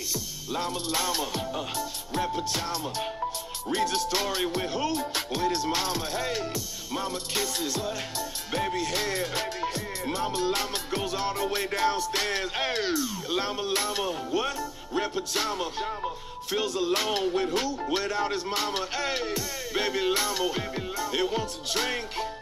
Hey, llama llama, uh, red pajama. Reads a story with who? With his mama. Hey, mama kisses, what? Baby hair. Mama llama goes all the way downstairs. Hey, llama llama, what? Red pajama. Feels alone with who? Without his mama. Hey, baby llama, it wants a drink.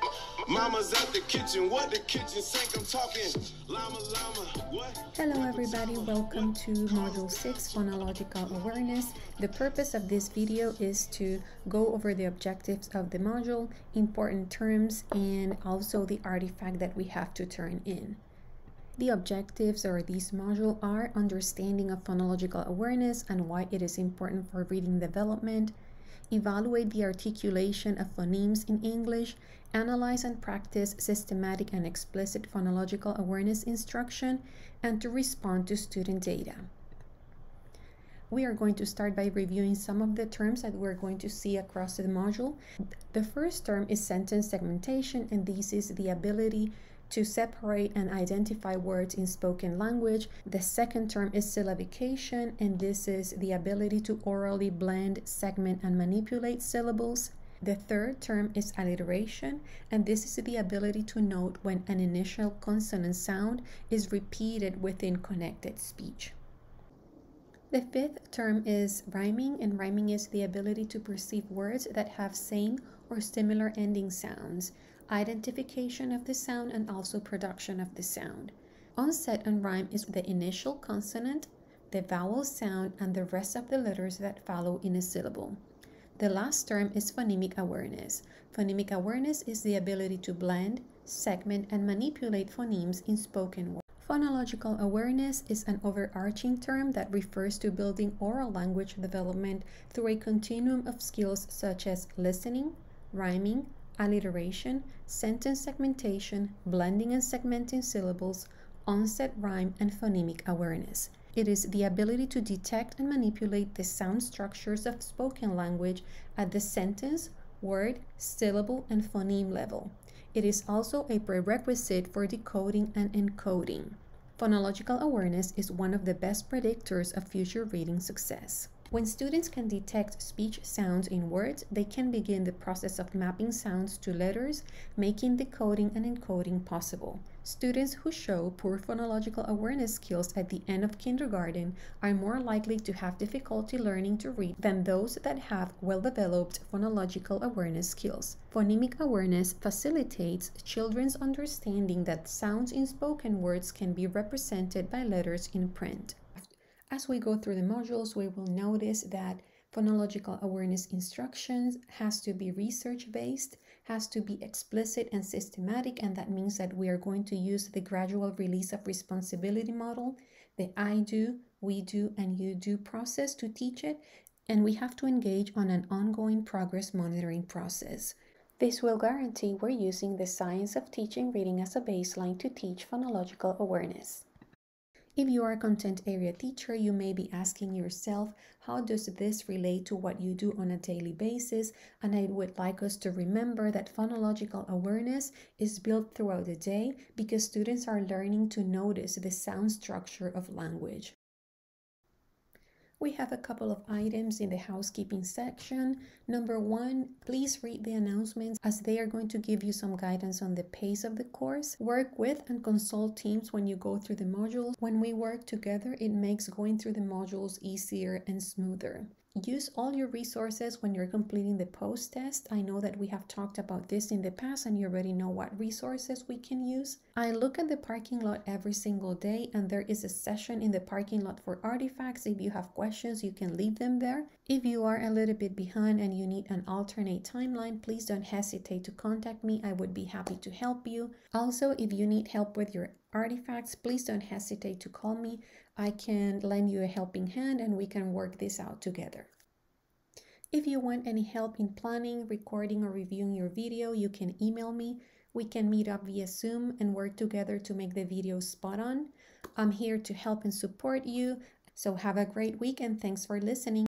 Mama's at the kitchen, what the kitchen sink? I'm talking llama llama? Hello everybody, welcome to Module 6 Phonological Awareness. The purpose of this video is to go over the objectives of the module, important terms, and also the artifact that we have to turn in. The objectives of this module are understanding of phonological awareness and why it is important for reading development, evaluate the articulation of phonemes in English, analyze and practice systematic and explicit phonological awareness instruction, and to respond to student data. We are going to start by reviewing some of the terms that we're going to see across the module. The first term is sentence segmentation, and this is the ability to separate and identify words in spoken language. The second term is syllabication, and this is the ability to orally blend, segment, and manipulate syllables. The third term is alliteration, and this is the ability to note when an initial consonant sound is repeated within connected speech. The fifth term is rhyming, and rhyming is the ability to perceive words that have same or similar ending sounds, identification of the sound, and also production of the sound. Onset and rime is the initial consonant, the vowel sound, and the rest of the letters that follow in a syllable. The last term is phonemic awareness. Phonemic awareness is the ability to blend, segment, and manipulate phonemes in spoken words. Phonological awareness is an overarching term that refers to building oral language development through a continuum of skills such as listening, rhyming, alliteration, sentence segmentation, blending and segmenting syllables, onset rime, and phonemic awareness. It is the ability to detect and manipulate the sound structures of spoken language at the sentence, word, syllable, and phoneme level. It is also a prerequisite for decoding and encoding. Phonological awareness is one of the best predictors of future reading success. When students can detect speech sounds in words, they can begin the process of mapping sounds to letters, making decoding and encoding possible. Students who show poor phonological awareness skills at the end of kindergarten are more likely to have difficulty learning to read than those that have well developed phonological awareness skills. Phonemic awareness facilitates children's understanding that sounds in spoken words can be represented by letters in print. As we go through the modules, we will notice that phonological awareness instructions has to be research based, has to be explicit and systematic, and that means that we are going to use the gradual release of responsibility model, the I do, we do, and you do process to teach it, and we have to engage on an ongoing progress monitoring process. This will guarantee we're using the science of teaching reading as a baseline to teach phonological awareness. If you are a content area teacher, you may be asking yourself, how does this relate to what you do on a daily basis? And I would like us to remember that phonological awareness is built throughout the day because students are learning to notice the sound structure of language. We have a couple of items in the housekeeping section. Number one, please read the announcements as they are going to give you some guidance on the pace of the course. Work with and consult teams when you go through the modules. When we work together, it makes going through the modules easier and smoother. Use all your resources when you're completing the post test. I know that we have talked about this in the past and you already know what resources we can use. I look at the parking lot every single day and there is a session in the parking lot for artifacts. If you have questions, you can leave them there. If you are a little bit behind and you need an alternate timeline, please don't hesitate to contact me. I would be happy to help you. Also, if you need help with your artifacts, please don't hesitate to call me. I can lend you a helping hand and we can work this out together. If you want any help in planning, recording, or reviewing your video, you can email me. We can meet up via Zoom and work together to make the video spot on. I'm here to help and support you. So have a great week and thanks for listening.